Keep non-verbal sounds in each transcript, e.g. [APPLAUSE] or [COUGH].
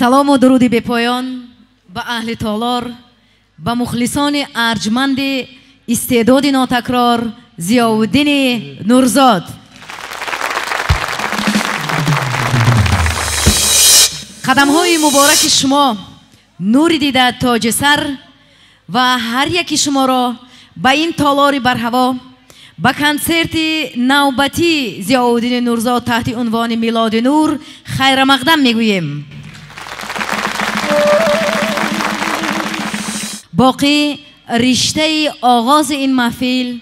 салому дуруди бепоён ба аҳли толор ба мухлисони арҷманди истеъдоди нотакрор зиёвуддини нурзод. Қадамҳои мубораки шумо нури дида тоҷи сар ва ҳар яки шуморо ба ин толори барҳаво ба консерти навбатӣ зиёвуддини нурзод таҳти унвони милоди нур хайрамақдам мегӯем باقی رشته آغاز این محفل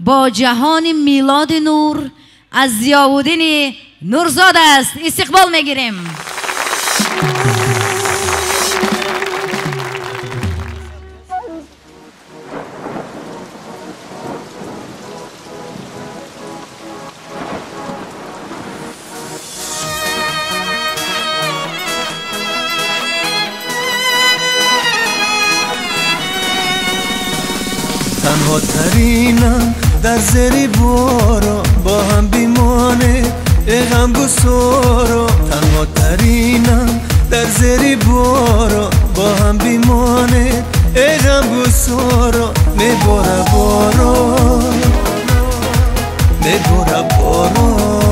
با جهان میلاد نور از زیاودین نورزاد است. استقبال می‌گیریم. ترینم در زری بارا با هم بیمانه. غم بسارا تنها ترینم. در زری بارا با هم بیمانه. غم بسارا میباره بارا میباره بارا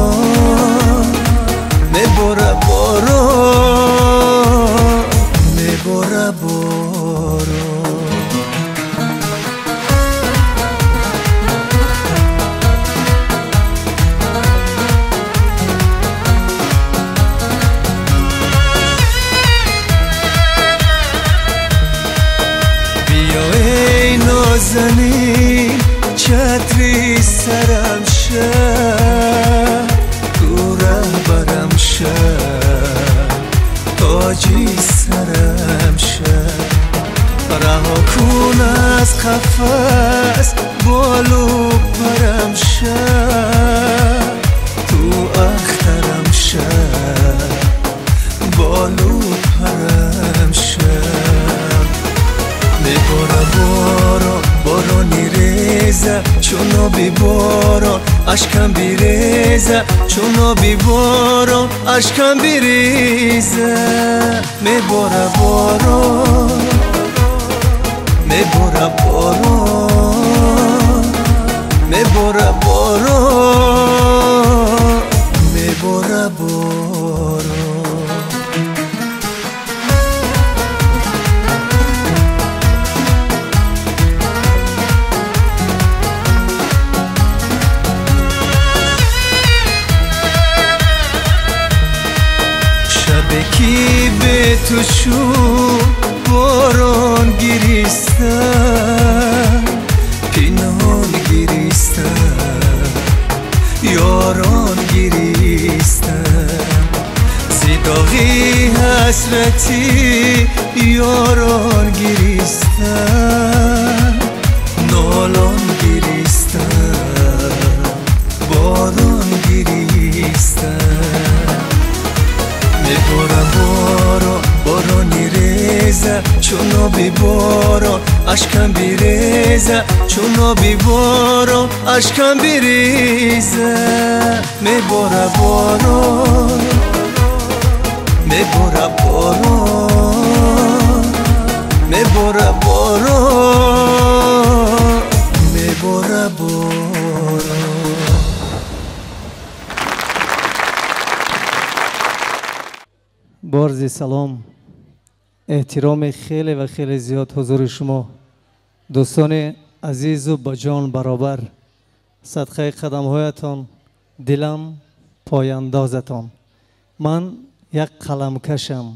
قفس بالو پرم تو اخترم شه بالو پرم شه میباره بارا بارانی ریزه چون آبی باران اشکم بیریزه. چون آبی باران اشکم بیریزه. میباره باران میباره باران میباره باران میباره باران کی به تو شد حسرتی یاران گریستن نالان گریستن باران گریستن. میباره بارا بارانی ریزه چون آبی باران اشکم بیریزه چون آبی باران اشکم بیریزه میباره باران میباره борон мебора борон мебора борон борзи салом. Эҳтироми хеле ва хеле зиёд ҳузури шумо. Дӯстони азизу ба ҷон баробар садқаи қадамҳоятон дилам пояндозатон. Ман як қаламкашам.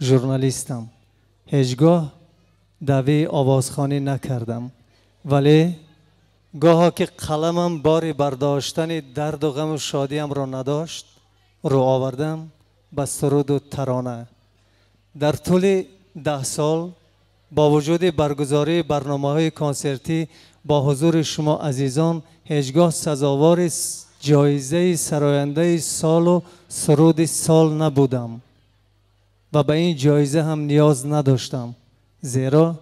جورنالیستم، هیچگاه دوی آوازخانی نکردم. ولی گاهی که قلمم باری برداشتن درد و غم و شادیم را نداشت رو آوردم به سرود و ترانه. در طول ده سال با وجود برگزاری برنامه های کنسرتی با حضور شما عزیزان هیچگاه سزاوار جایزه سراینده سال و سرود سال نبودم. و به این جایزه هم نیاز نداشتم. زیرا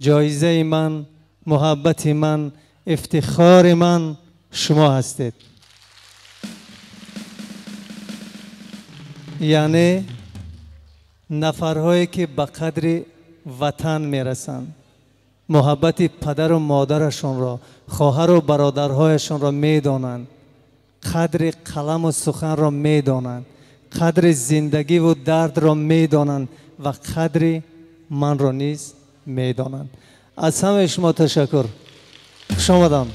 جایزه من محبت من افتخار من شما هستید. یعنی نفرهایی که به قدر وطن می‌رسند محبت پدر و مادرشون را خواهر و برادرهایشون را می‌دانند. قدر قلم و سخن را می‌دانند. قدر زندگی و درد را می‌دانند و قدر من را نیز می‌دانند از همه شما تشکر خوش آمدم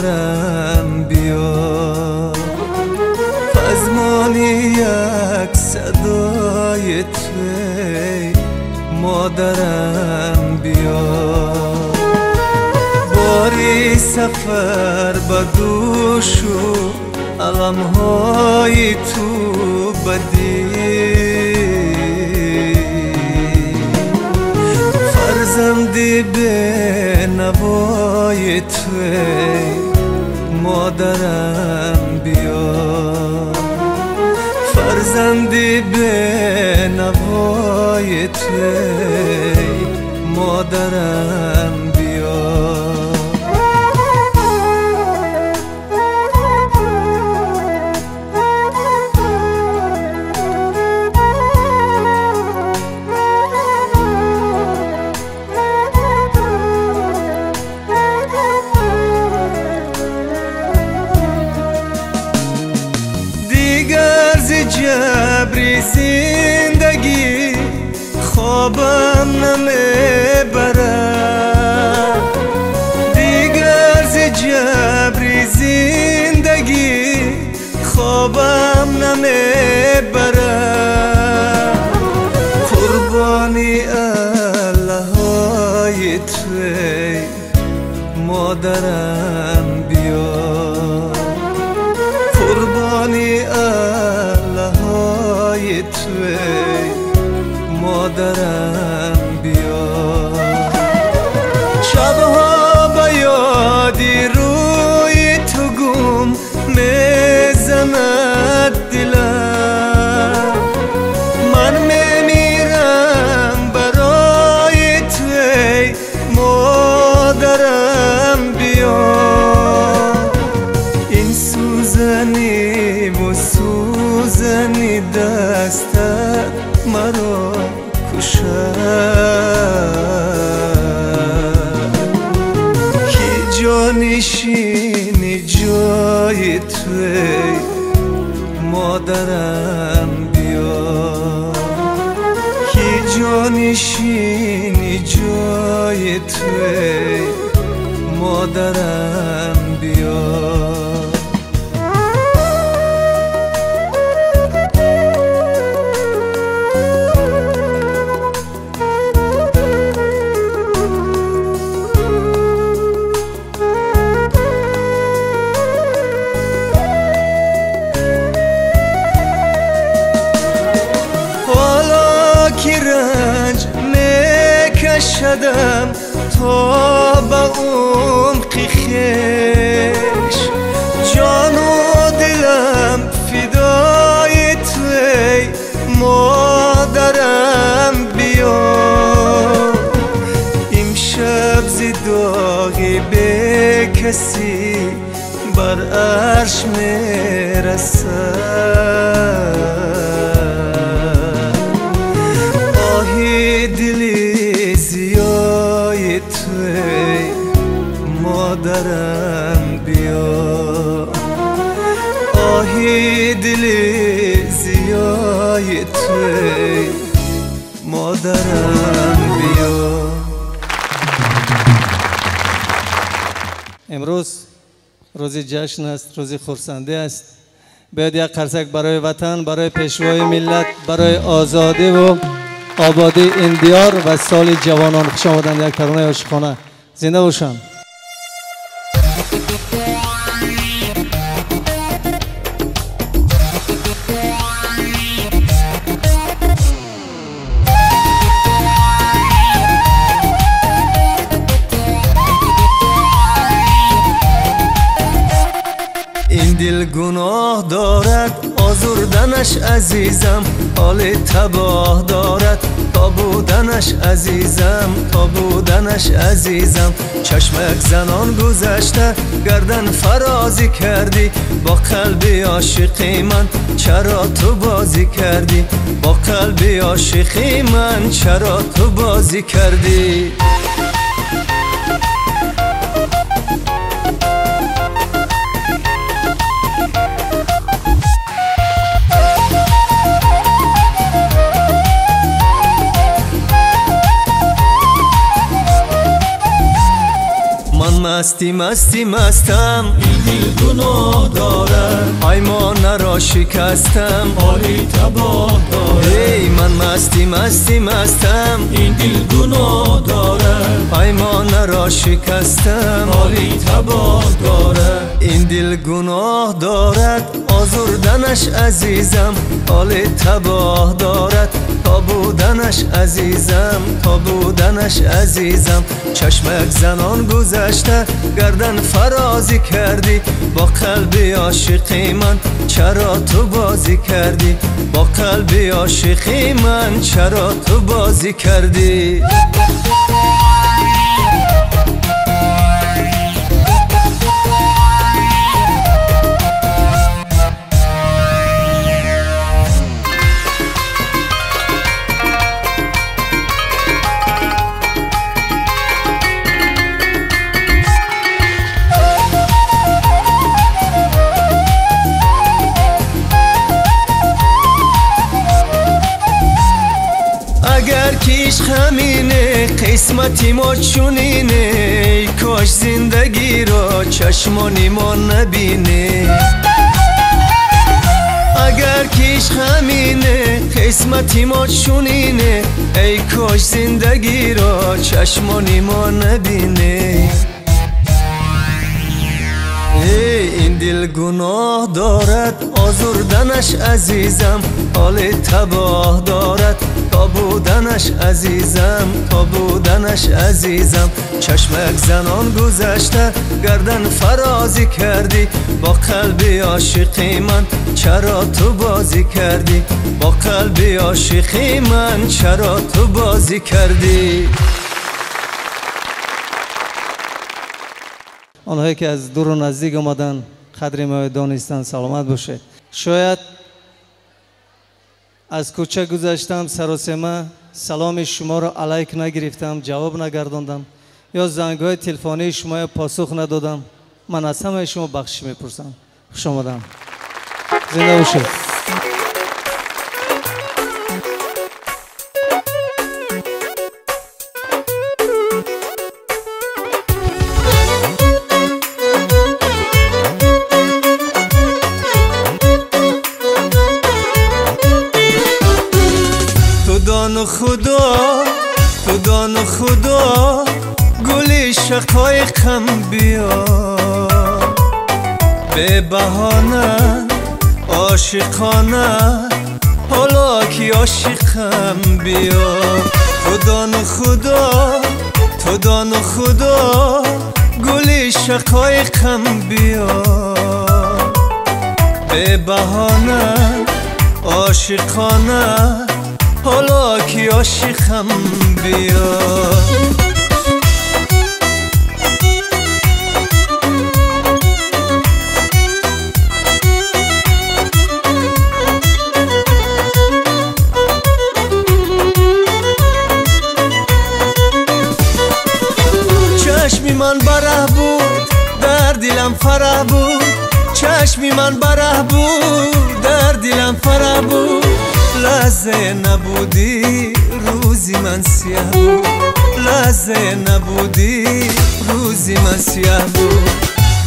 مادرم بیا. فزمانی یک صدای مادرم بیا. باری سفر به دوشو علم های تو. مادرم بیا. فرزندی به نوای توی مادرم. به کسی بر عرش می‌رسد روزی جشن است روزی خورسنده است. باید یک قرصک برای وطن برای پیشوای ملت برای آزادی و آبادی این دیار و سال جوانان خوش آمدن یک ترانه عاشقانه. زنده باشند آزردنش عزیزم حال تباه دارد. تا بودنش عزیزم تا بودنش عزیزم. چشمک زنان گذشته گردن فرازی کردی. با قلبی عاشقی من چرا تو بازی کردی؟ با قلبی عاشقی من چرا تو بازی کردی؟ مستی مستی مستم. دل گناه دارد ایمان را شکستم. حالی تباه دارد ای من مستی مستی مستم. این دل گناه دارد ایمان را شکستم. حالی تباه دارد این دل گناه دارد. آزردنش عزیزم. حال تباه دارد. بودنش عزیزم تا بودنش عزیزم. چشمک زنان گذشته گردن فرازی کردی. با قلبی عاشقی من چرا تو بازی کردی؟ با قلبی عاشقی من چرا تو بازی کردی؟ قسمتی ما چونینه؟ کاش زندگی را چشمانی ما نبینه. اگر کیش همینه قسمتی ما چونینه؟ ای کاش زندگی را چشمانی ما نبینه. این دل گناه دارد آزردنش عزیزم حال تباه دارد. بودنش عزیزم تا بودنش عزیزم. چشمک زنان گذشته گردن فرازی کردی. با قلبی عاشقی من چرا تو بازی کردی؟ با قلبی عاشقی من چرا تو بازی کردی؟ آنهایی که از دور و نزدیک آمدن قدر ما دانستن سلامت باشه. شاید از کوچه گذشتم سراسیمه سلام شما را علیک نگرفتم جواب نگرداندم. یا زنگ های تلفنی شما پاسخ ندادم. من از همه شما بخش می‌پرسم. خوش آمدم. زنده باشید. شقایقم بیا به بهانه عاشقانه حالا که عاشقم بیا خدا خدا تو دان خدا گل شقایقم بیا به بهانه عاشقانه حالا کی عاشقم بیا من بره بود در دلم فره بود. چشمی من بره بود در دلم فره بود. لحظه نبودی روزی من سیاه بود. لحظه نبودی روزی من سیاه بود.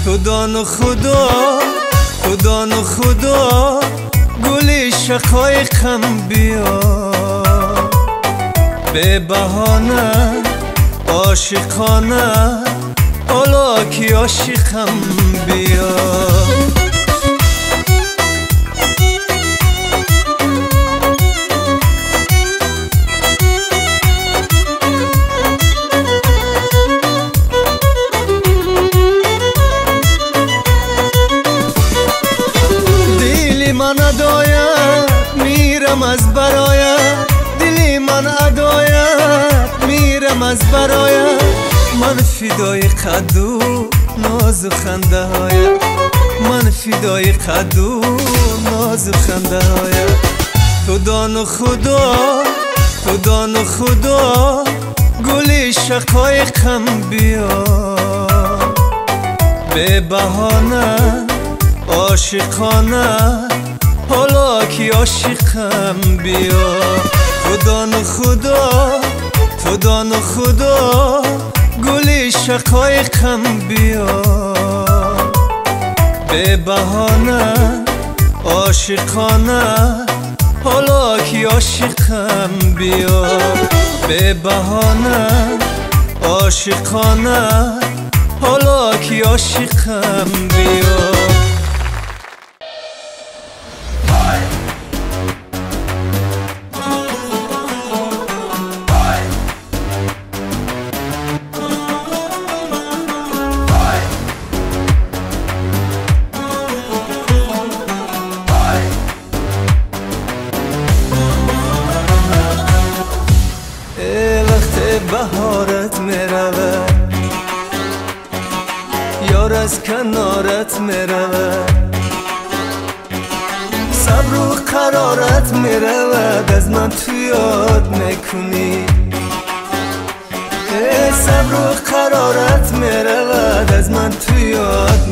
تو دان خدا تو دان خدا گل شقایقم بیا. به بهانه عاشقانه آلاکی عاشقم بیا؟ دلی من ادایت میرم از برایت دلی من ادایت میرم از برایت фидои қаду нозу хандаҳоя. Ман фидои қаду нозу хандаҳоя. Ту дону худо ту дону худо гули шақоиқам биё. Бебаҳона ошиқона ҳоло ки ошиқам биё. Ту дону худо ту дону худо گل شقایقم بیا. به بهانه عاشقانه حالا که عاشقم بیا. به بهانه عاشقانه حالا که عاشقم بیا. ای صبر و قرارت می‌رود از من تو یاد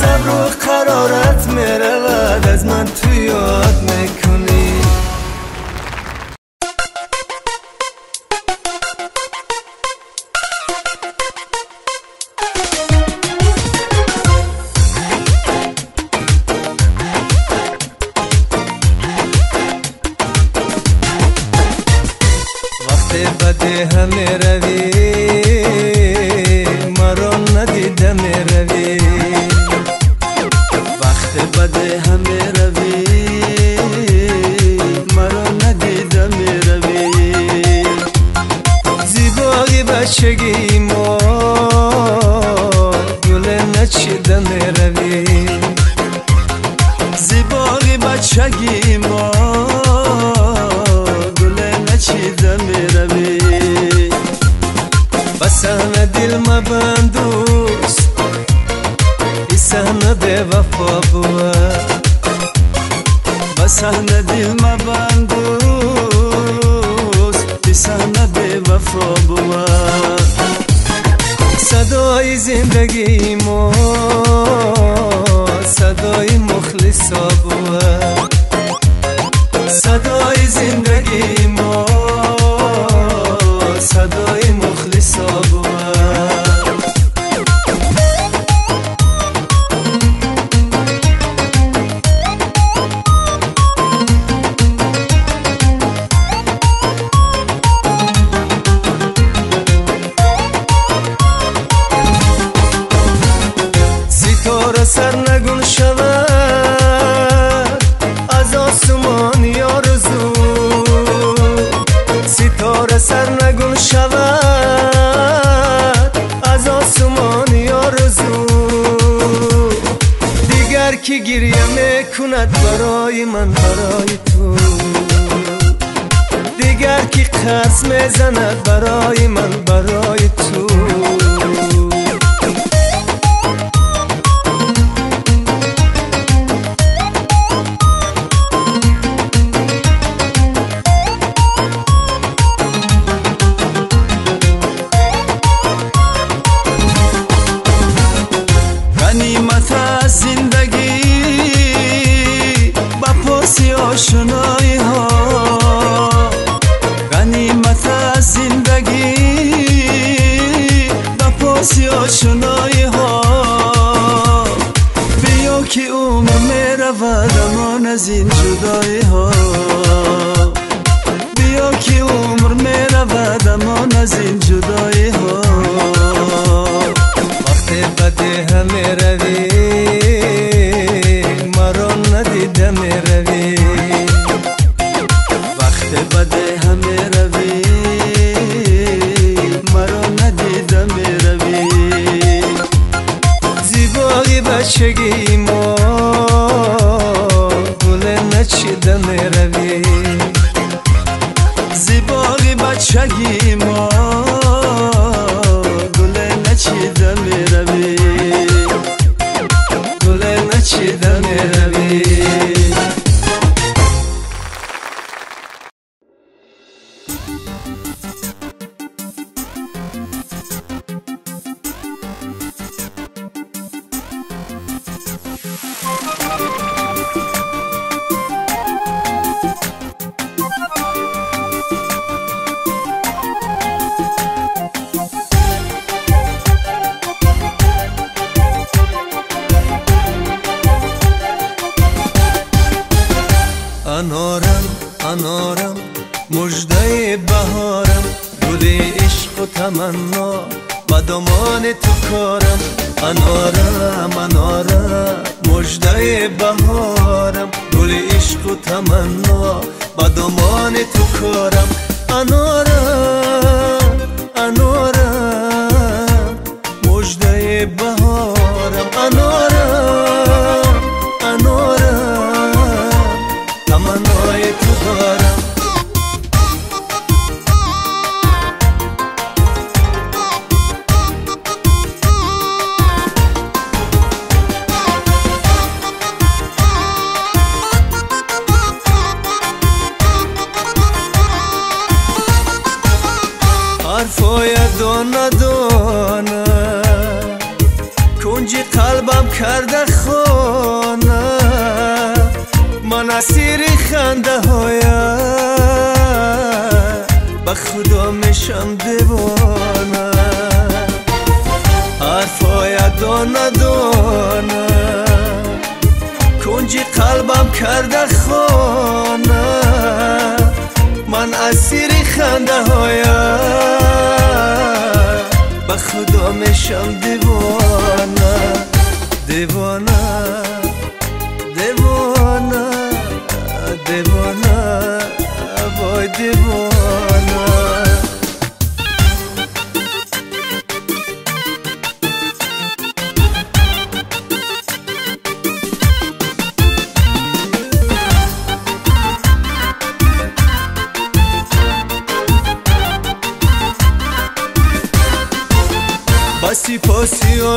سر رو قرارت می‌رود از من توی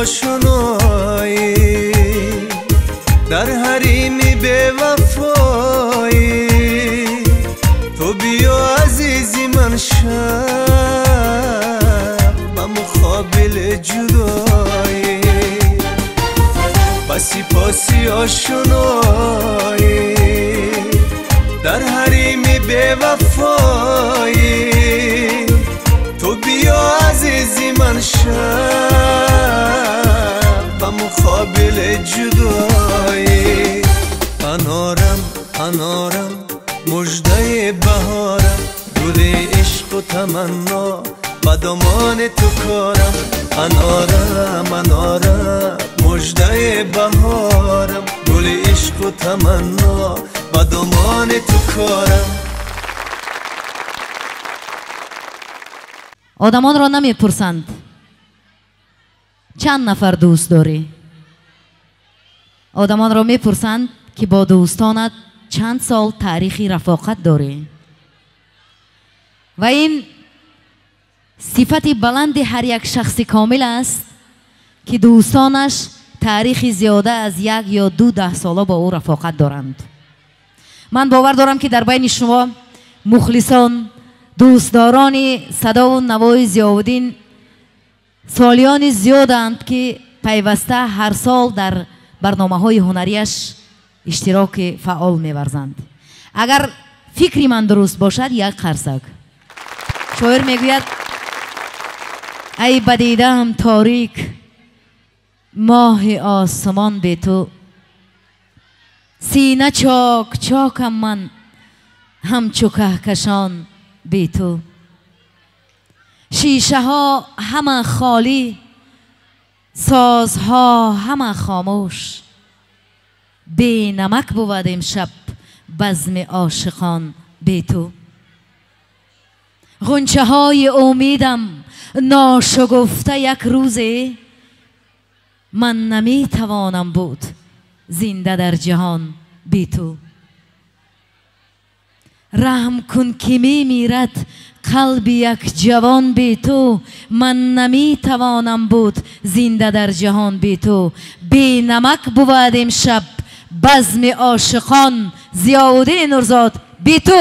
show. одамонро намепурсанд чанд нафар дӯст дорӣ одамонро мепурсанд ки бо дӯстонат чанд сол таърихи рафоқат дорӣ ва ин сифати баланди ҳар як шахси комил аст ки дӯстонаш таърихи зиёда аз як ё ду даҳсола бо ӯ рафоқат доранд ман бовар дорам ки дар байни шумо мухлисон дӯстдорони садову навои зиёвуддин солиёни зиёданд ки пайваста ҳар сол дар барномаҳои ҳунарияш иштироки фаъол меварзанд. Агар фикри ман дуруст бошад як қарсак. Шоир мегӯяд ай ба дидаам торик моҳи осмон бе ту сина чок чокам ман ҳамчу каҳкашон بی تو شیشه ها همه خالی سازها همه خاموش. بی نمک بود امشب بزم عاشقان بی تو غنچه های امیدم ناشگفته یک روزی من نمی توانم بود زنده در جهان بی تو раҳм кун ки мемирад қалби як ҷавон бе ту ман наметавонам буд зинда дар ҷаҳон бе ту бенамак бувад имшаб базми ошиқон зиёуддини нурзод бе ту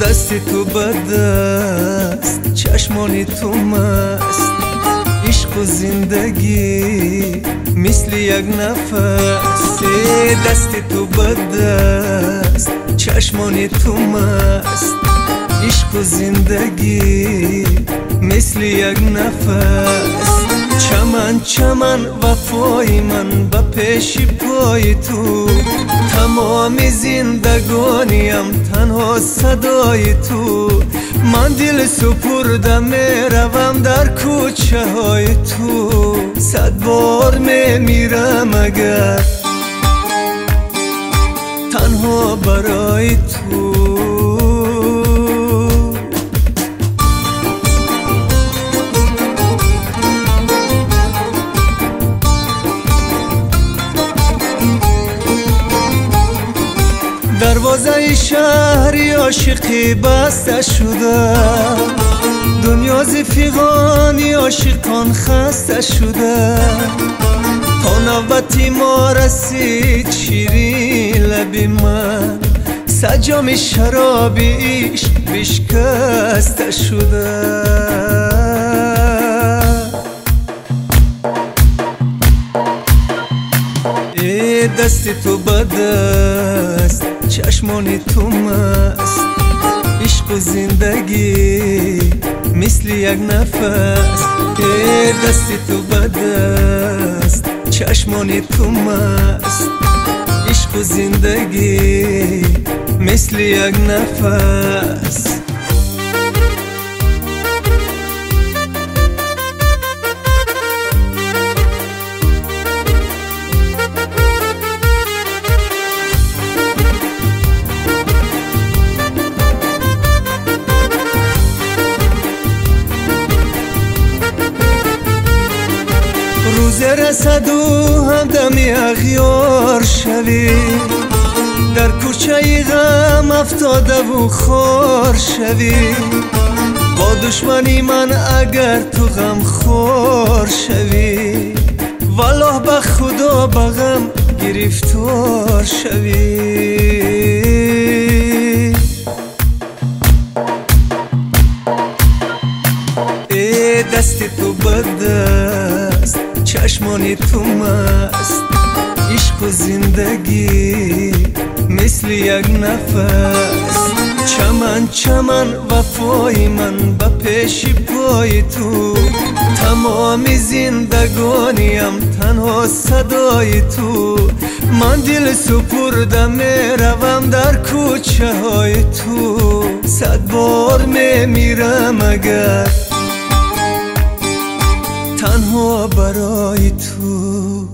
дасти ту ба дар چشمانی تو مست. عشق و زندگی مثل یک نفس. دست تو بد است چشمانی تو مست. عشق و زندگی مثل یک نفس. چمن چمن وفای من به پیش پای تو. تمام زندگانیم تنها صدای تو. من دل سپرده می‌روم در کوچه های تو. صد بار میمیرم اگر تنها برای تو. شهری عاشقی بسته شده. دنیا زفیغانی عاشقان خسته شده. تا نوبتی ما رسید شیرین لبی من. سجام شرابی عشق بشکسته شده. دست تو بد است چشمانی تو مست. عشق و زندگی مثل یک نفس. ای دستی تو بدست. چشمانی تو مست. عشق و زندگی مثل یک نفس. رسد و همدمی اغیار شوی. در کوچه غم افتاده و خور شوی. با دشمنی من اگر تو غم خور شوی. والله به خدا به غم گرفتار شوی. تو مست عشق و زندگی مثل یک نفس. چمن چمن وفای من به پیش پای تو. تمام زندگانیم تنها صدای تو. من دل سپرده می‌روم در کوچه های تو. صد بار میمیرم اگر تنها برای تو.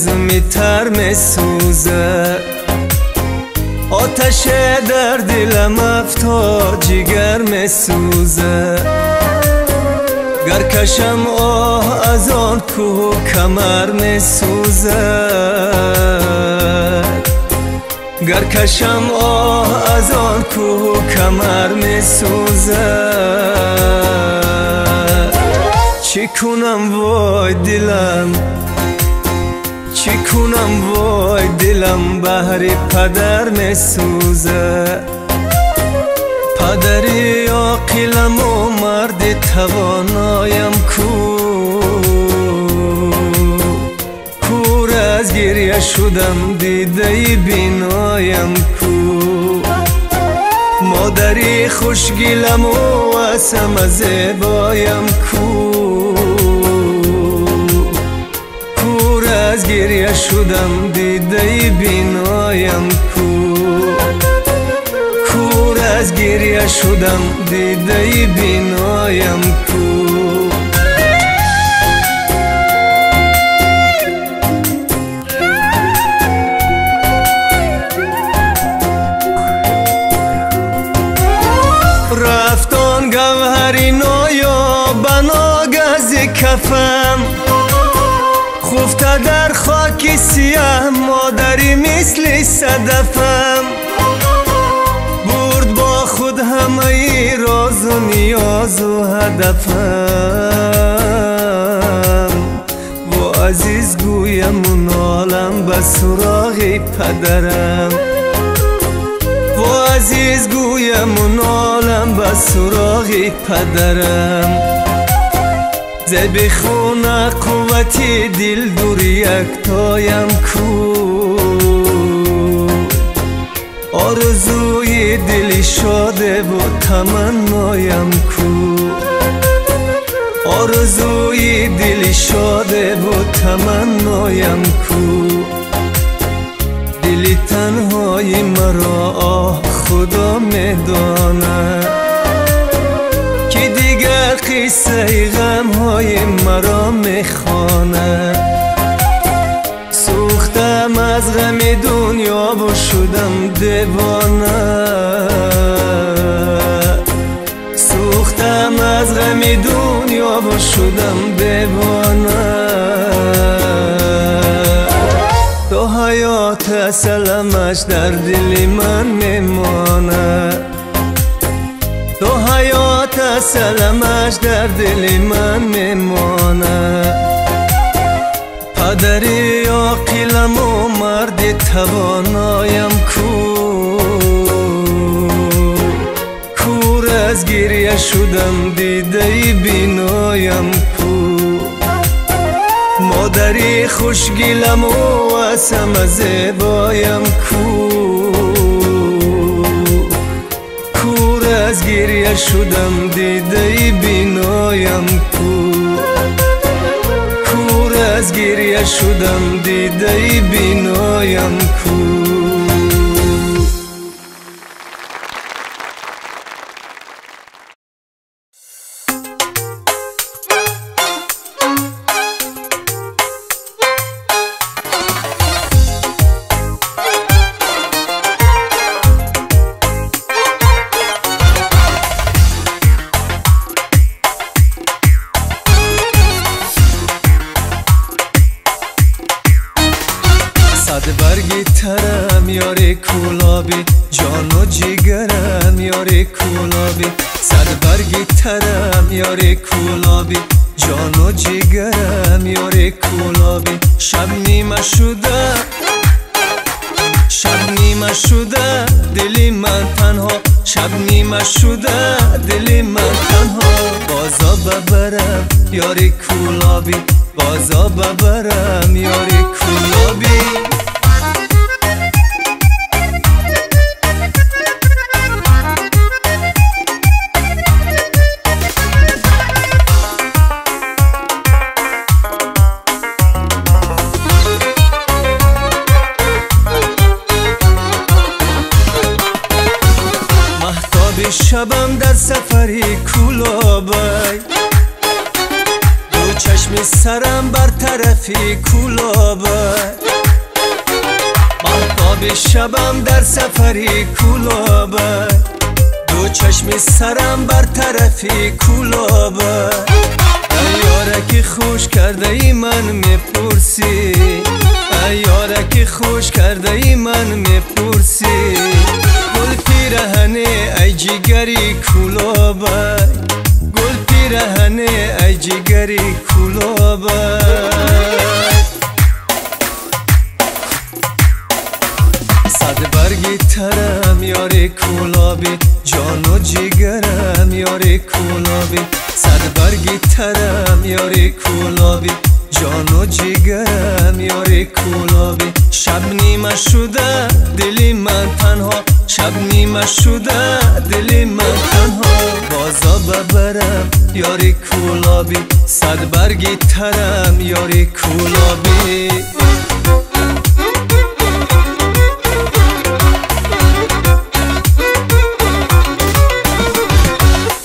هزمی تر می آتش در دلم افتار جگر می سوزه. گر کشم آه از آن کوه کمر می سوزه. گر کشم آه از آن کوه کمر می سوزه. چی کنم وای دلم؟ کنم وای دلم بهر پدر می سوزه پدری عاقلم و مرد توانایم کو. کور از گریه شدم دیده بینایم کو. مادری خوشگلم و اسم زیبایم کو. аз гирья шудам дидаи биноям кӯр кӯр аз гирья шудам дидаи биноям кӯр рафтон гавҳари ноёб ба ногаз кафам خفته در خاک سیاه مادری مثل صدفم. برد با خود همه راز و نیاز و هدفم. و عزیز گویم و نالم به سراغ پدرم. و عزیز گویم و نالم به سراغ پدرم. زبی خونه قوتی دل دور یک تایم کو. آرزوی دل شاده و تمنایم کو. آرزوی دل شاده و تمنایم کو. دلی تنهای مرا آه خدا می‌داند. قصه غم های مرا می‌خواند سوختم از غم دنیا و شدم دیوانه. سوختم از غم دنیا و شدم دیوانه. تو حیات اصلمش در دل من میمانه. تو اصلمش در دل من میمانه. پدری عاقلم و مرد توانایم کو. کور از گریه شدم دیده بینایم کو. مادری خوشگیلم و اسم زیبایم گریه شدم دیده بینایم کو کور از گریه شدم دیده بینایم کو شده دلی من تنها. بازا ببرم یاری کولابی بازا ببرم. سرم بر طرفی کولابای محتاب شبم در سفری کولابای دو چشم سرم بر طرفی کولابای یارکی خوش کرده ای من می‌پرسی. یارکی خوش کرده ای من می‌پرسی. گل پیرهنه ای جگری کلابه گل پیرهنه ای جگری کلابه صد برگی ترم یاری کولابی جان و جیگرم یاری کولابی صد برگی ترم یاری کولابی جان و جیگرم یاری کولابی شب نیمه شده دلی من تنها شب نیمه شده دلی من تنها. بازا ببرم یاری کولابی. صد برگی ترم یاری کولابی.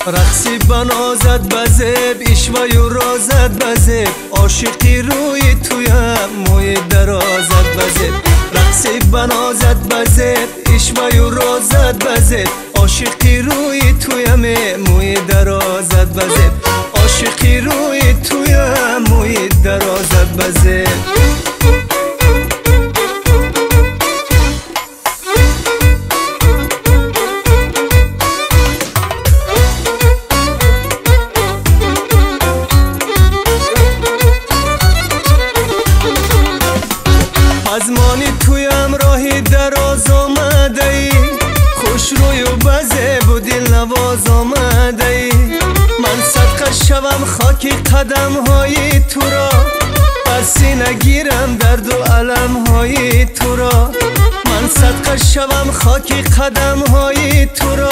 رقصی بنازد بزب ایشوای و رازد بزب عاشقی روی تویم موی درازد بزب رقصی بنازد بزب ایشوای و رازد بزب عاشقی روی تویم موی درازد بزب عاشقی روی تویم موی درازد بزب قدم های تو را پسی نگیرم درد و علم های تو را. من صدقه شوم خاکی قدم های تو را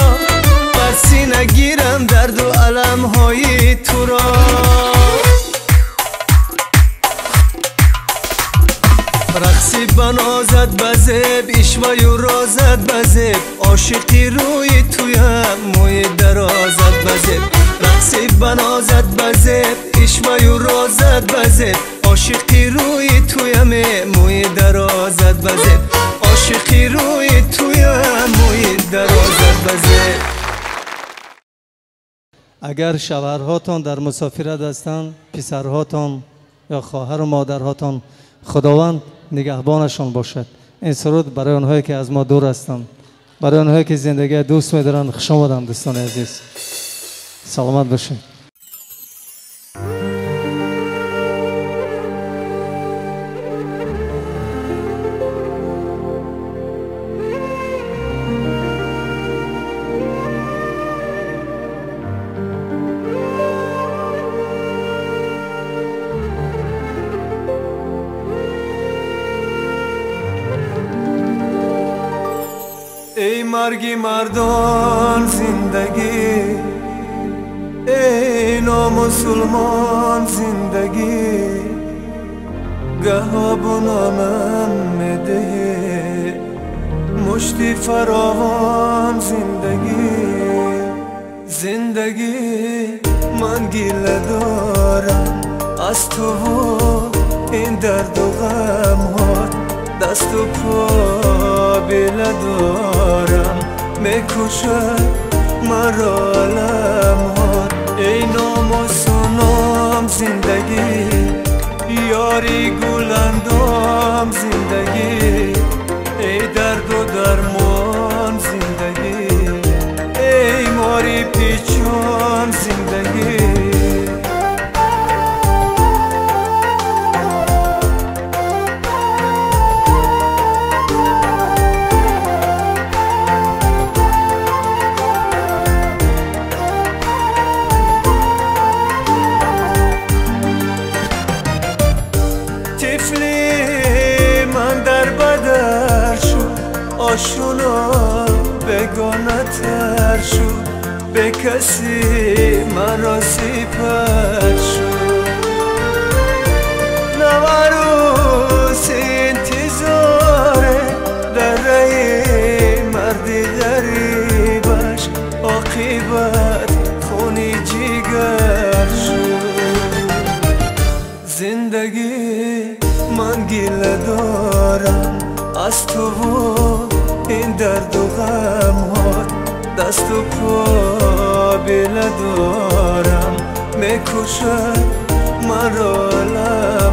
پسی نگیرم درد و علم های تو را. رقصی بنازد بزب و رازد بزب عاشقی روی تویم موی درازد بزب رقصی بنازد بزب ایشوای و رازد بزب عاشقی روی تویم موی درازد بزب عاشقی روی تویم موی درازد بزب اگر شوهرهاتان در مسافرت هستند پسرهاتان یا خواهر و مادرهاتان خداوند نگهبانشان باشد. این سرود برای آنهایی که از ما دور هستند برای آنهایی که زندگی دوست میدارن خوش آمدن دوستان عزیز. سلامت باشید مرگی مردان مسلمان زندگی گه بنامم مده مشتی فراوان زندگی. زندگی من گیله دارم. از تو این درد و غم دست و پا بله دارم. می‌کشد مرا علم ها ای نام سنام زندگی یاری گلندام زندگی ای درد و درمان زندگی ای ماری پیچان زندگی سیپر شد نواروس انتظاره در رای مردی غریبش عاقبت خونی جیگر شد زندگی من گیله دارم. از تو این درد و غم ها دست و پا بله دارم. می‌کشد مرا لم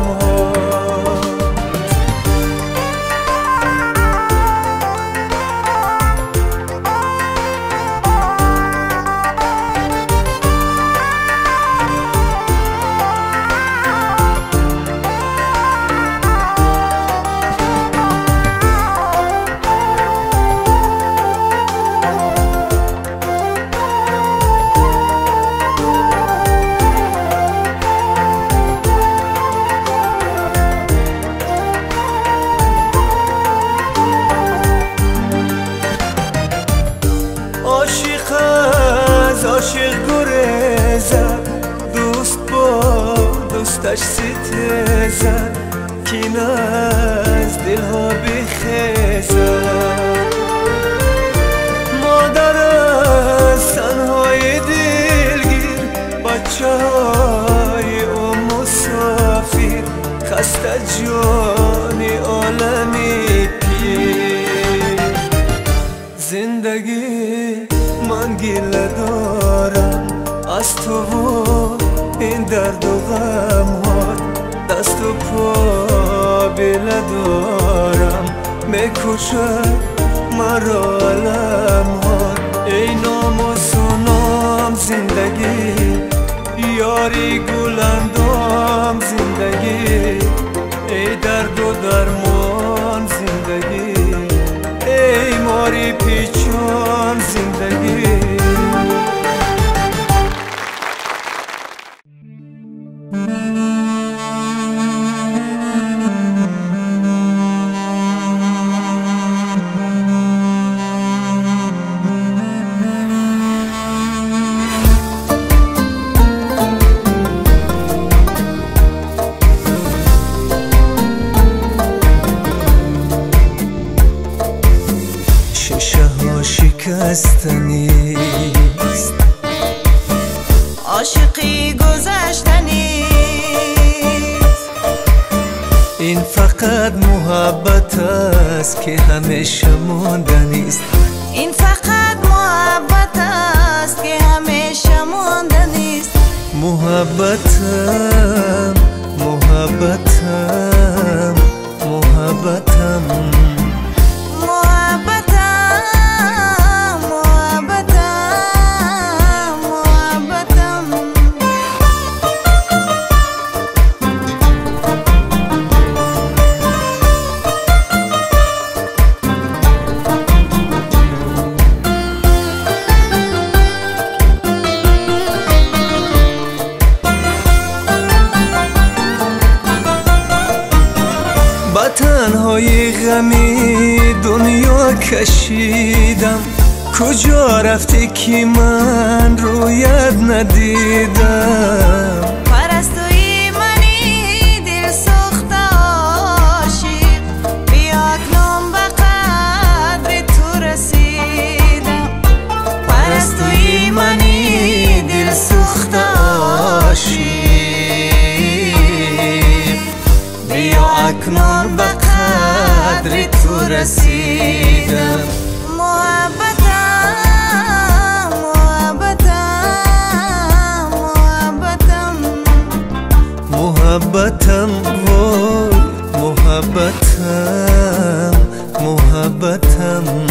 المسيدة محبتا محبتا.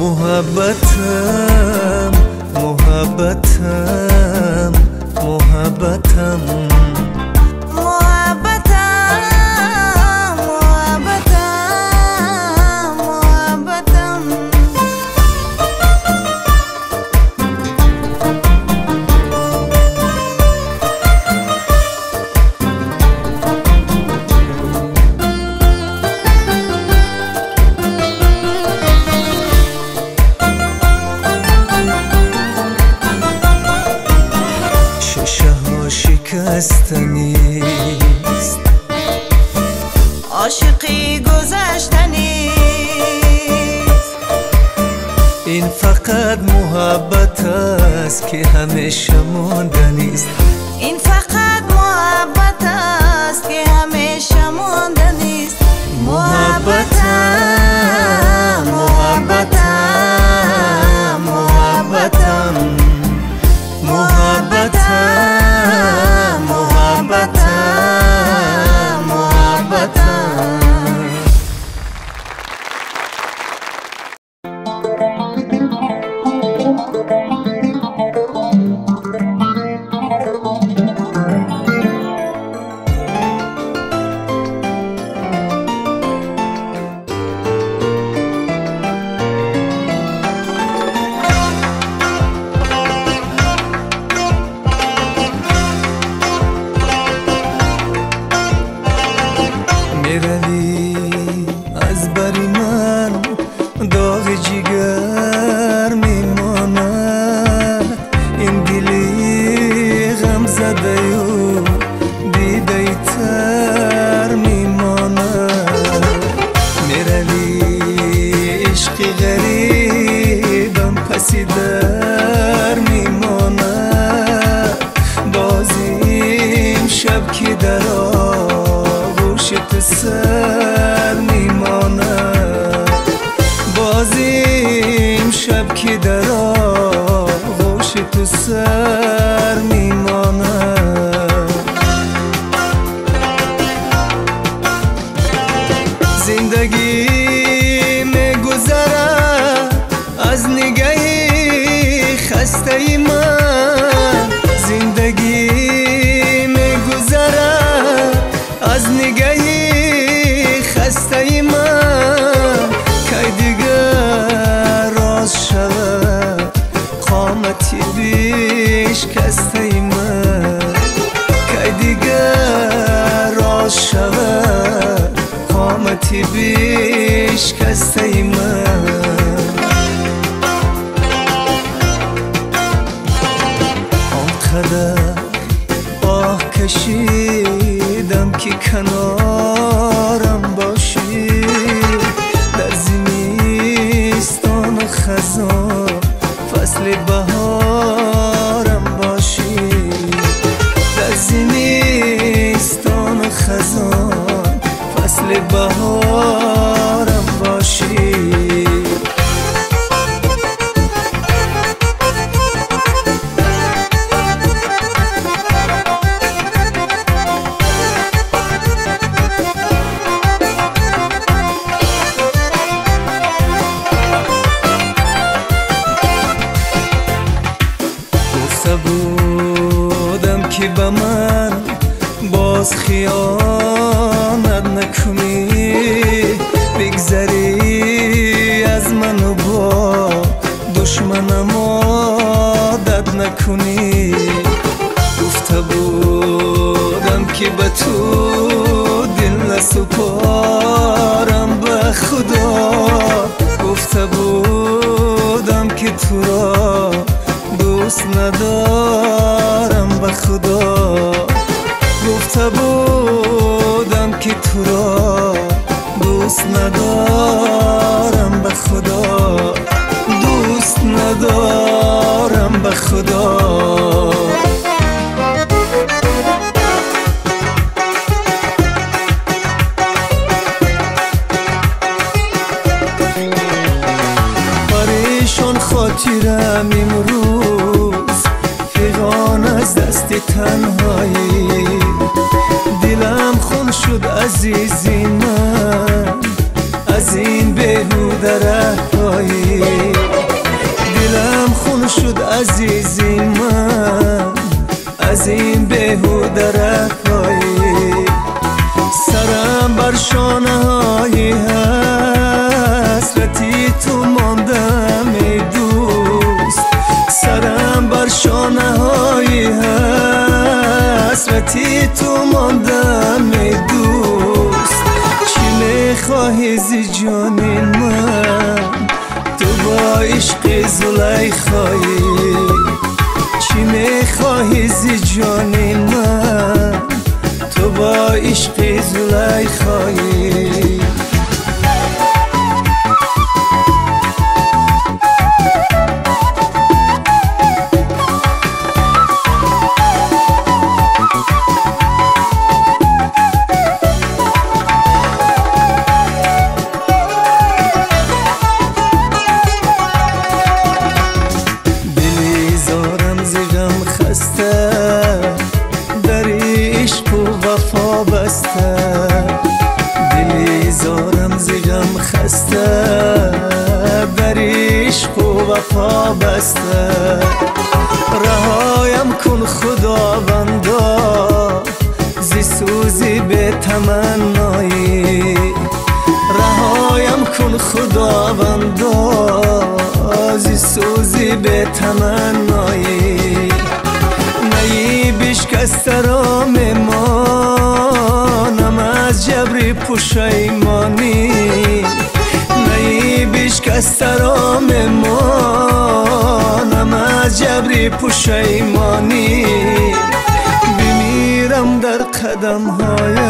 Muhabbetim, muhabbetim, muhabbetim. که به تو دل نسپارم به خدا. گفته بودم که تو را دوست ندارم به خدا. گفته بودم که تو را دوست ندارم به خدا. دوست ندارم به خدا. جبر پشیمانی بمیرم در قدم هایت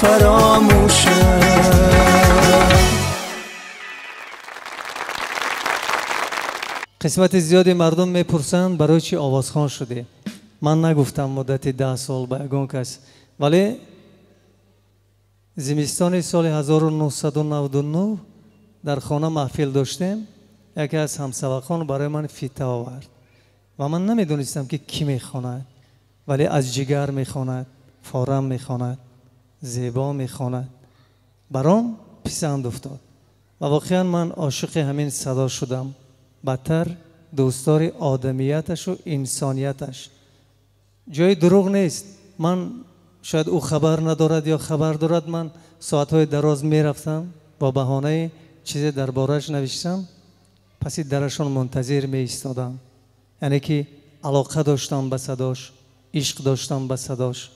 فراموشم قسمت زیادی مردم می‌پرسند برای چی آوازخوان شده من نگفتم مدت ده سال به یگان کس. ولی زمستان سال 1999 در خانه محفل داشتیم. یکی از همسبقان برای من فیته آورد و من نمی‌دونستم که کی می‌خواند. ولی از جگر می‌خواند فارم می‌خواند. зебо мехонад. Баром писанд уфтод. Ва воқеан ман ошиқи ҳамин садо шудам. Бадтар дӯстдори одамияташу инсонияташ. Ҷои дурӯғ нест. Ман шояд ӯ хабар надорад ё хабар дорад ман соатҳои дароз мерафтам. Бо баҳонаи чизе дар борааш навиштам. Паси дарашон мунтазир меистодам. Яъне ки алоқа доштам ба садош ишқ доштам ба садош.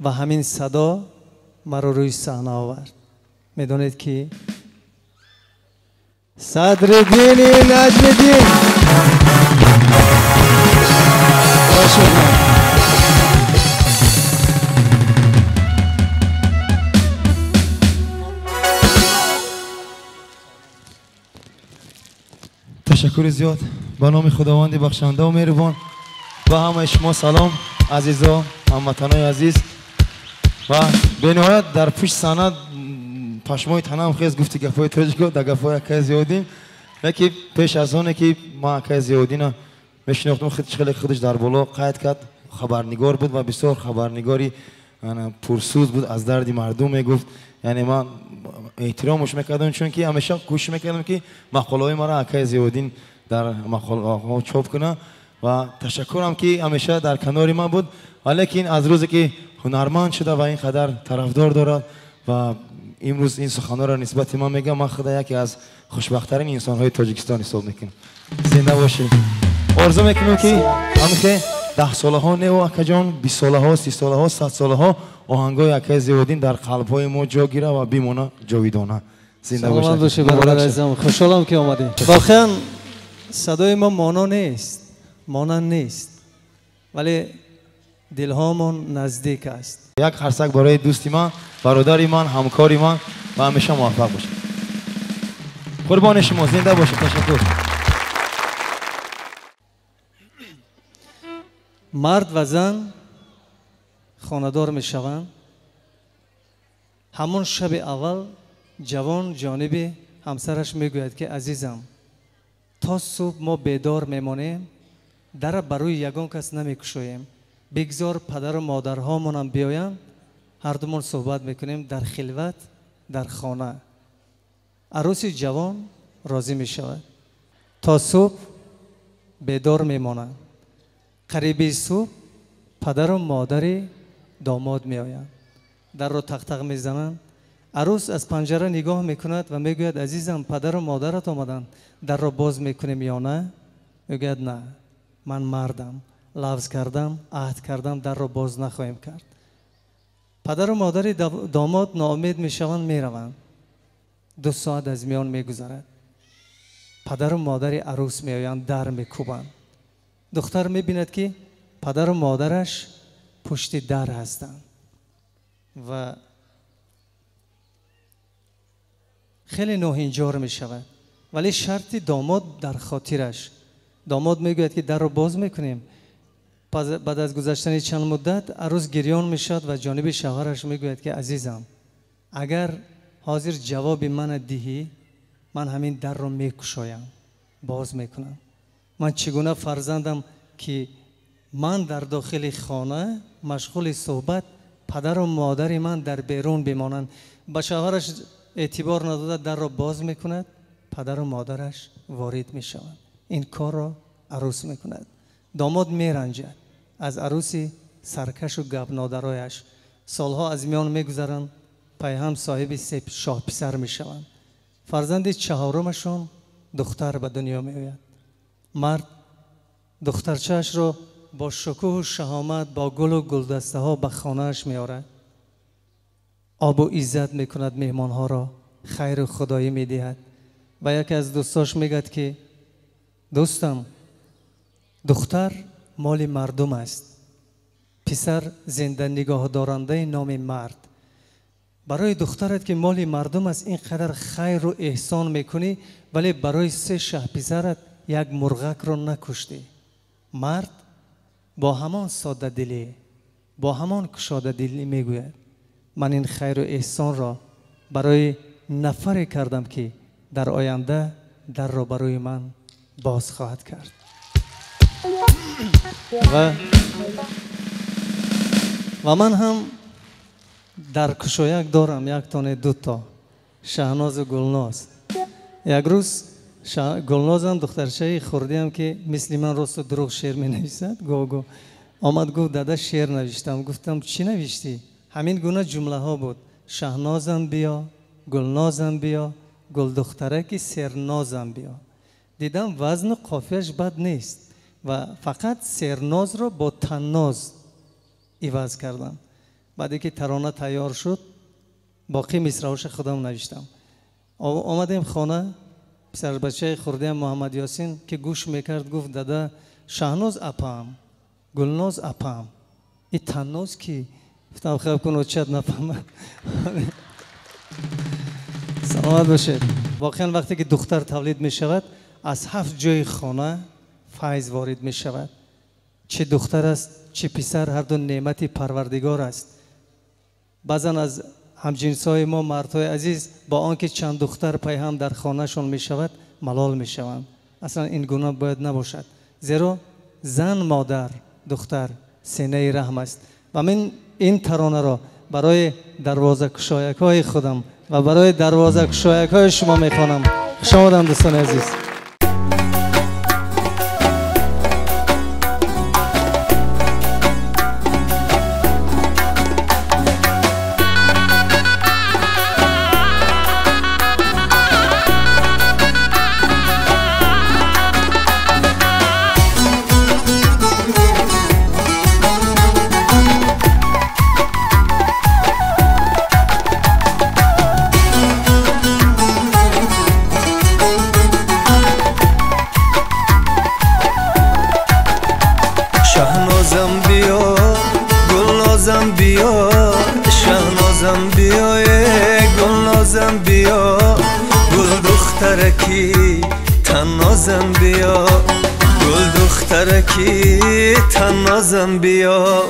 Ва ҳамин садо مرا روی صحنه آورد. می‌دونید که صدر دین نجم دین. تشکر زیاد. با نام خداوند بخشنده و مهربان. و همه شما سلام عزیزا هموطنای عزیز. و به نهایت در پیش سند پشمای تنم خیز گفتی گفای تاجیکو در گفای که زیادیم یکی پیش از آنه که ما که زیادین میشناختم خودش خیلی خودش در بالا قید کرد. خبرنگار بود و بسیار خبرنگاری یعنی پرسوز بود از درد مردم می‌گفت. یعنی من احترامش می‌کردم چون که همیشه کوشش می‌کردم که مقاله ما را اکای زیادین در مقاله ها چاپ کنه. و تشکرم که همیشه در کنار من بود. ولیکن از روزی که هنرمند شده و اینقدر طرفدار دارد و امروز این سخنان را نسبت من میگم من خدا یکی از خوشبختترین انسان های تاجیکستان حساب می‌کنم زنده باشید آرزو می‌کنم که همین ده ساله ها نه اکا جان 20 ساله ها 30 ساله ها 100 ساله ها آهنگای اکای زیادین در قلب های ما جا گیره و بیمونه جاویدانه زنده باشی برادر. عزیزم خوشحالم که آمدی واقعا صدای ما مانا نیست مانند نیست ولی دلهامون نزدیک است. یک خرسک برای دوستی من برادری من همکاری من و همیشه موفق باشید. قربان شما زنده باشید. تشکر. مرد و زن خاندار می شوند همون شب اول جوان جانب همسرش می‌گوید که عزیزم تا صبح ما بیدار میمانیم در برای یگان کس نمیکشویم. بگذار پدر و مادرهامون هم بیاین هر دومون صحبت می‌کنیم در خلوت در خانه. عروس جوان راضی می شود تا صبح بیدار میمانند قریبی صبح پدر و مادر داماد می آیند در رو تق تق می زنند عروس از پنجره نگاه می کند و می گوید عزیزم پدر و مادرت آمدند در رو باز می کنیم یا نه؟ می نه من مردم. لفظ کردم عهد کردم در رو باز نخواهیم کرد. پدر و مادر دا- داماد ناامید می شوند می روند دو ساعت از میان می گذرد پدر و مادر عروس می آیند در می کوبند دختر می بیند که پدر و مادرش پشت در هستند. و خیلی نوهینجار می بعد از گذشتن چند مدت عروس گریان می شد و جانب شوهرش می گوید که عزیزم اگر حاضر جواب من دهی من همین در رو می کشایم باز می کنم من چگونه فرزندم که من در داخل خانه مشغول صحبت پدر و مادر من در بیرون بمانند. به شوهرش اعتبار نداده در را باز می‌کند پدر و مادرش وارد می شوند این کار را عروس می‌کند. داماد میرنجد. از عروسی سرکش و گپ نادرایش سالها از میان میگذرند پای هم صاحب سه شاه پسر می‌شوند. فرزند چهارمشون دختر به دنیا میآید. مرد دخترچهش را با شکوه و شهامت با گل و گلدسته ها به خانهش میآورد. آب و عزت می‌کند مهمان ها را خیر خدایی می‌دهد. و یکی از دوستاش میگد که دوستم دختر مال مردم است. پسر زنده نگاه دارنده نام مرد. برای دخترت که مال مردم است اینقدر خیر و احسان می‌کنی ولی برای سه شه پسرت یک مرغک رو نکشتی. مرد با همان ساده دلی با همان کشاده دلی می‌گوید من این خیر و احسان را برای نفری کردم که و و من هم در کشویک دارم یک تانه دوتا شهناز و گلناز. یک روز شا... گلنازم دخترچه هم که مثل من راست و دروغ شعر می نویسد. گو گو آمد گفت داده شعر نوشتم. گفتم چی نوشتی؟ همین گونه جمله ها بود. شهنازم بیا گلنازم بیا گل دختره که سرنازم بیا. دیدم وزن قافیش بد نیست. و فقط سرناز رو با تناز ایواز کردم. بعدی که ترانه تیار شد باقی مصرهاش خودم نوشتم. آمدیم خانه پسر بچه خورده محمد یاسین که گوش می‌کرد گفت دادا شهناز اپام گلناز اپام. این تناز کی؟ گفتم خب کن و چت نفهمم [LAUGHS] سلامت باشید. واقعا وقتی که دختر تولید می از هفت جای خانه فیض وارد می شود چه دختر است چه پسر هر دو نعمت پروردگار است. بعضا از همجنس های ما مردهای عزیز با آنکه چند دختر پای هم در خانهشان می شود ملال می شوند اصلا این گناه باید نباشد. زیرا زن مادر دختر سینه رحم است. و من این ترانه را برای دروازه کشایک های خودم و برای دروازه کشایک های شما می خوانم شما دوستان عزیز. دخترکی تن نازم بیا. گل دخترکی تن نازم بیا.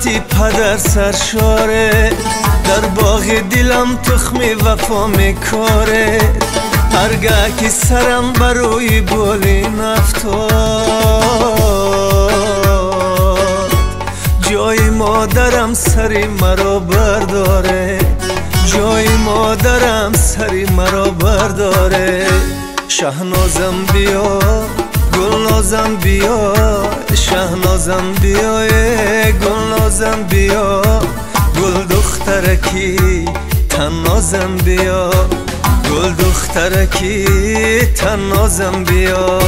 محبتی پدر سرشاره در باغ دلم تخمی وفا میکاره. هرگاه که سرم بروی بولی نفتاد جای مادرم سری مرا برداره. جای مادرم سری مرا برداره. شهنازم بیا گلنازم بیا. شهنازم بیا گلنازم بیا. گل دخترکی تنازم بیا. گل دخترکی تنازم بیا.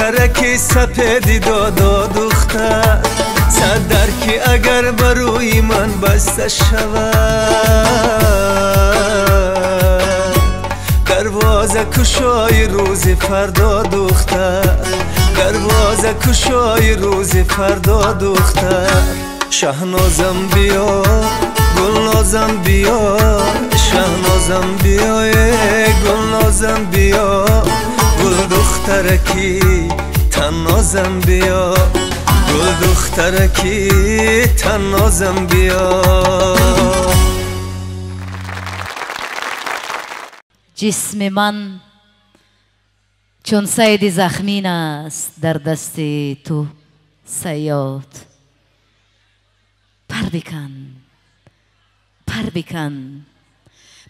یک کفترکی سپیدی دادا دختر صدر که اگر بروی من بسته شود؟ دروازه کشای روز فردا دختر دروازه کشای روز فردا دختر شهنازم بیا گلنازم بیا. شهنازم بیا گلنازم بیا. دخترکی تنازم بیا. گل دخترکی تنازم بیا. جسم من چون سید زخمین است در دست تو سیاد. پر بکن پر بکن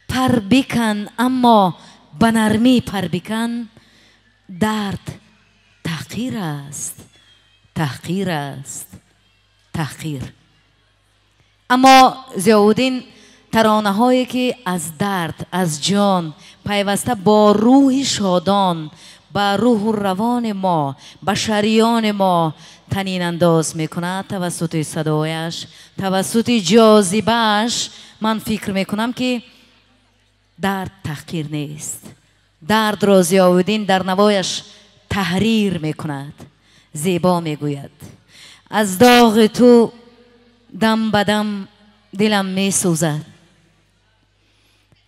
پر بکن اما به نرمی پر بکن. дард таҳқир аст. Таҳқир аст. Таҳқир аммо зиёуддин таронаҳое ки аз дард аз ҷон пайваста бо рӯҳи шодон ба рӯҳу равони мо ба шариёни мо танинандоз мекунад. Тавассути садояш тавассути ҷозибааш ман фикр мекунам ки дард таҳқир нест. درد را زیاودین در نوایش تحریر می‌کند زیبا می‌گوید از داغ تو دم بدم دلم میسوزد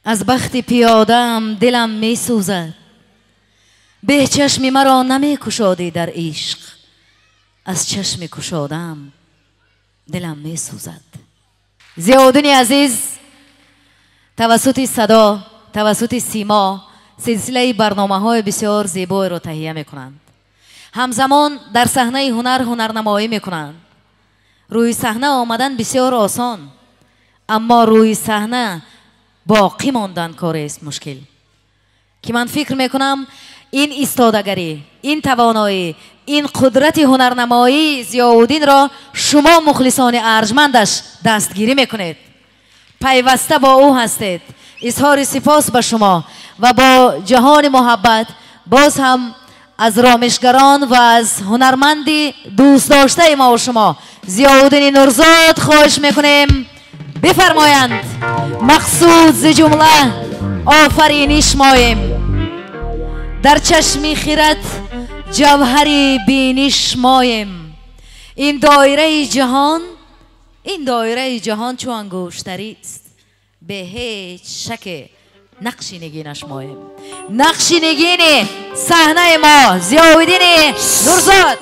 از بخت پیادم دلم میسوزد به چشم مرا نمی کشادی در عشق از چشم کشادم دلم می سوزد زیادونی عزیز توسط صدا توسط سیما سلسله برنامه های بسیار زیبایی را تهیه می کنند همزمان در صحنه هنر هنرنمایی می کنند روی صحنه آمدن بسیار آسان اما روی صحنه باقی ماندن کار است مشکل. که من فکر می‌کنم این ایستادگری این توانایی این قدرت هنرنمایی زیاودین را شما مخلصان ارجمندش دستگیری می‌کنید. پیوسته با او هستید. اظهار سپاس به شما و با جهان محبت باز هم از رامشگران و از هنرمندی دوست داشته ما و شما زیاودین نورزاد خواهش می‌کنیم. بفرمایند. مقصود ز جمله آفرینش مایم. در چشمی خیرت جوهری بینش مایم. این دایره جهان این دایره جهان چو انگشتری است. به هیچ شک نقشی نگینش مایم نقشی نگین صحنه ما زیاودین نورزاد.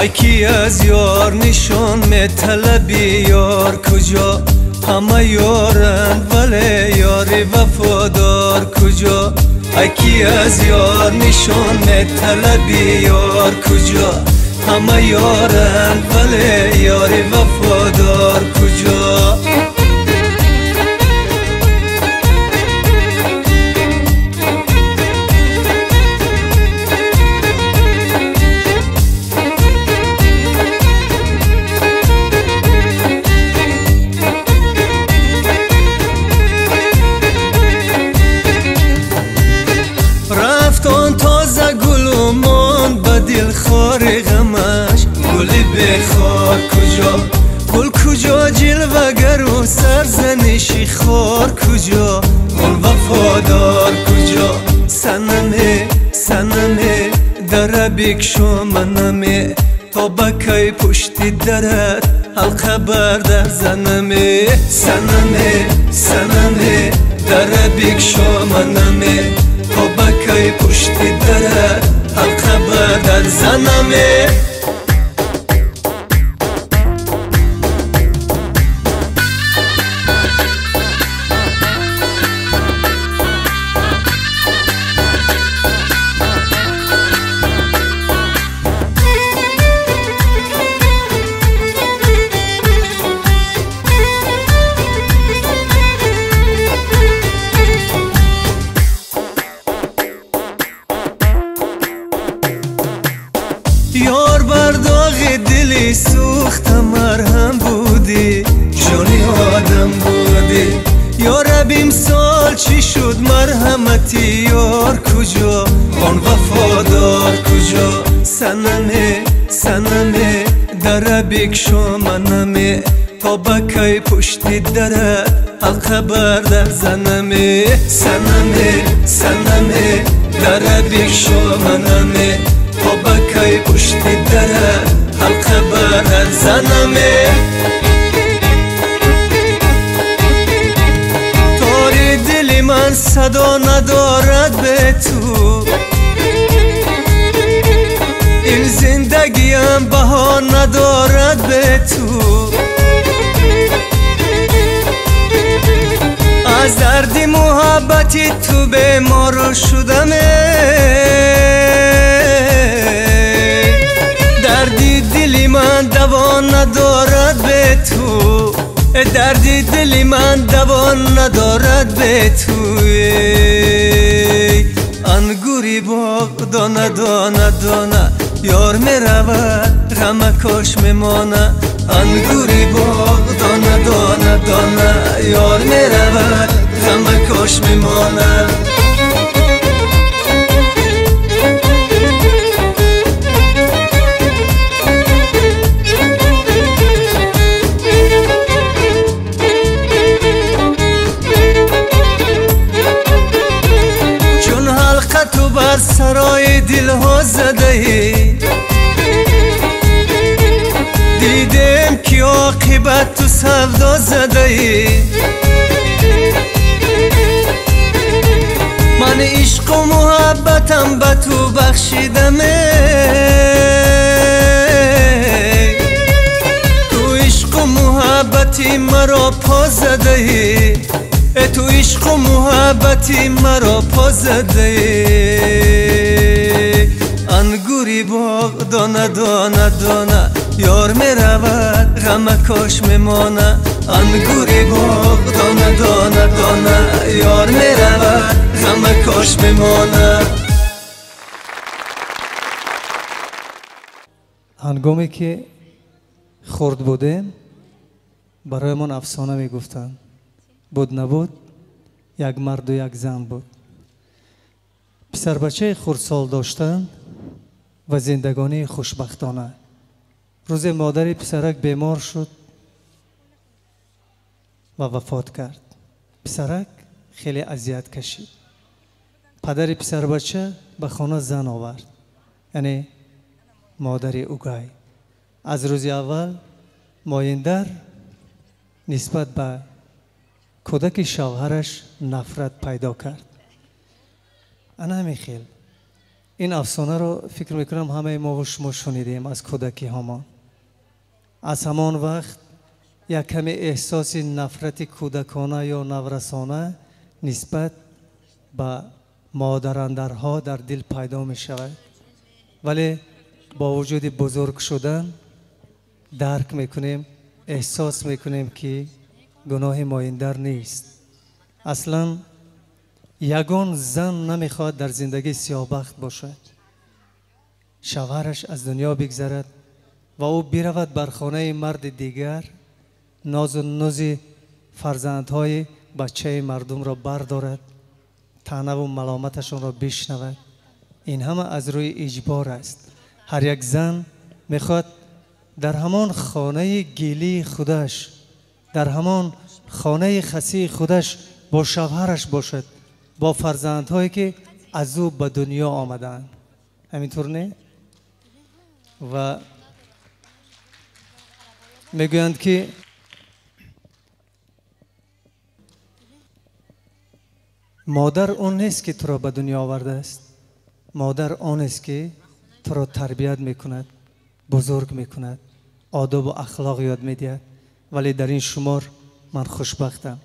ای کی از یار نشان می طلبی یار کجا؟ همه یارند ولی یاری وفادار کجا؟ ای کی از یار نشان می طلبی یار کجا؟ همه یارند ولی یاری وفادار کجا؟ گل کجا جلوگر و سرزنشی خار کجا؟ گل وفادار کجا؟ سنمه سنمه در بکشو منمه. تا بکی پشتی درت حلقه بر در زنمه. سنمه سنمه در بکشو منمه. تا بکی پشتی درت حلقه بر در زنمه بکشو منمه تا بکی پشتی دره حلقه بر در زنمه سنمه سنمه دره بکشو منمه تا بکی پشتی دره حلقه بر در زنمه صدا ندارد به تو زندگیم بها ندارد به تو. از دردی محبتی تو به ما رو دردی دلی من دوا ندارد به تو. دردی دلی من دوان ندارد به توی انگوری باغ دانه دانه دانه یار می رود رمکاش میمانه. انگوری باغ دانه دانه. دانه یار می رود رمکاش میمانه. بر سرای دل ها زده ای. دیدم که عاقبت تو سودا زده ای. من عشق و محبتم به تو بخشیدم تو عشق و محبتی مرا پا زده ای. تو عشق و محبتی مرا پا زده انگوری باغ دانه دانه دانه یار می رود غم کاش میمانه انگوری باغ دانه دانه دانه یار می رود غم کاش میمانه هنگامی که خورد بودیم برایمان افسانه می‌گفتند بود буд набуд як марду як зан буд. Писарбачаи хурдсол доштан ва зиндагонии хушбахтона. Рӯзе модари писарак бемор шуд ва вафот кард. Писарак хеле азият кашид. Падари писарбача ба хона зан овард яъне модари угай. Аз рӯзи аввал моиндар нисбат ба کودک شوهرش نفرت پیدا کرد. انا همین خیل این افسانه رو فکر می‌کنم همه ما و شما شنیدیم از کودکی همان از همان وقت یک کمی احساس نفرت کودکانه یا نورسانه نسبت به مادرندرها در دل پیدا می شود ولی با وجود بزرگ شدن درک می‌کنیم احساس می‌کنیم که گناه مایندر نیست. اصلا یگان زن نمی‌خواد در زندگی سیابخت باشد. شوهرش از دنیا بگذرد و او برود بر خانه مرد دیگر. ناز و نوز فرزندهای بچه مردم را بردارد. تنه و ملامتشان را بشنود. این همه از روی اجبار است. هر یک زن می‌خواد در همان خانه گیلی خودش در همان خانه خسی خودش با شوهرش باشد با فرزندهایی که از او به دنیا آمدن. همینطور نه؟ و می‌گویند که مادر اون نیست که تو را به دنیا آورده است. مادر آن است که تو را تربیت می‌کند بزرگ می‌کند آداب و اخلاق یاد می‌دهد. ولی در این شمار من خوشبختم.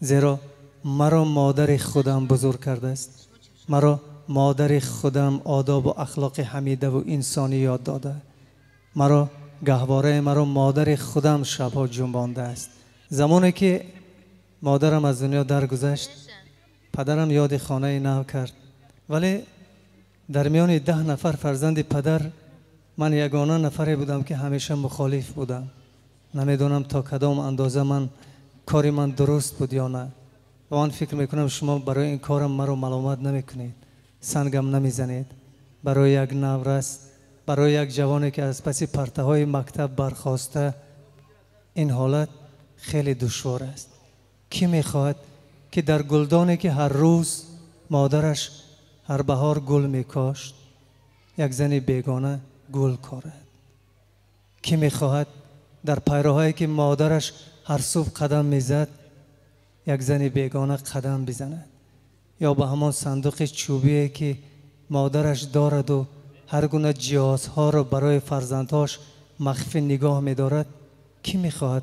زیرا مرا مادر خودم بزرگ کرده است. مرا مادر خودم آداب و اخلاق حمیده و انسانی یاد داده. مرا گهواره مرا مادر خودم شبها جنبانده است. زمانی که مادرم از دنیا درگذشت پدرم یاد خانه نو کرد. ولی در میان ده نفر فرزند پدر من یگانه نفری بودم که همیشه مخالف بودم. نمی‌دونم تا کدام اندازه من کاری من درست بود یا نه. و آن فکر می‌کنم شما برای این کارم مرا ملامت نمی‌کنید. سنگم نمی‌زنید. برای یک نورس برای یک جوانی که از پسی پرته های مکتب برخواسته این حالت خیلی دشوار است. کی می‌خواهد که در گلدانی که هر روز مادرش هر بهار گل میکاشت یک زن بیگانه گل کارد؟ کی می‌خواهد در پیراهایی که مادرش هر صبح قدم می‌زد یک زن بیگانه قدم بزند یا به همان صندوق چوبی که مادرش دارد و هر گونه جیازها را برای فرزندهاش مخفی نگاه میدارد کی می‌خواهد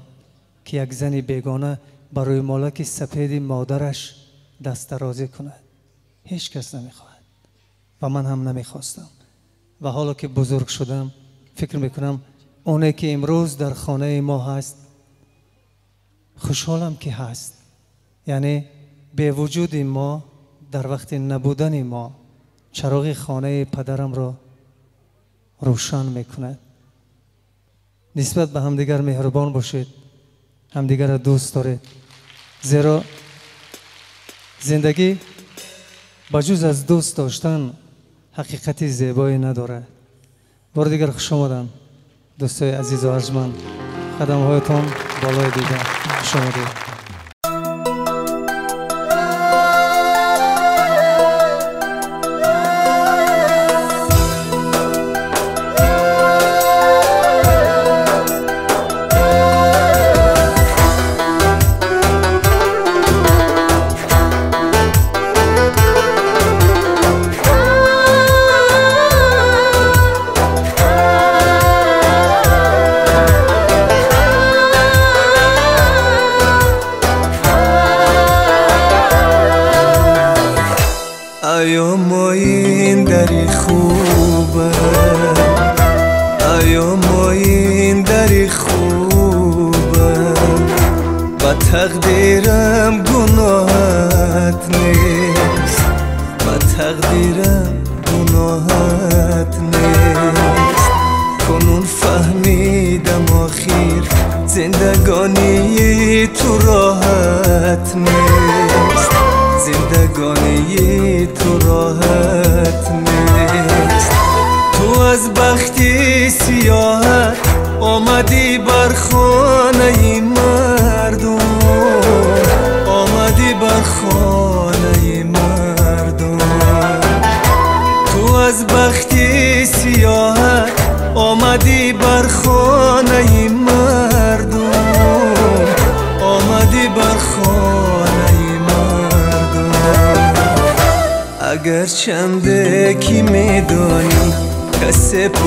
که یک زن بیگانه برای مالک سپید مادرش دست درازی کند؟ هیچ کس نمی‌خواهد و من هم نمی‌خواستم. و حالا که بزرگ شدم فکر می‌کنم اونه که امروز در خانه ما هست خوشحالم که هست. یعنی به وجود ما در وقت نبودن ما چراغ خانه پدرم را روشن می‌کند. نسبت به همدیگر مهربان باشید. همدیگر را دوست دارید. زیرا زندگی بجز از دوست داشتن حقیقتی زیبایی ندارد بار دیگر خوش آمدن دوستای عزیز و ارجمند قدم بالای دیگر خوش آمدید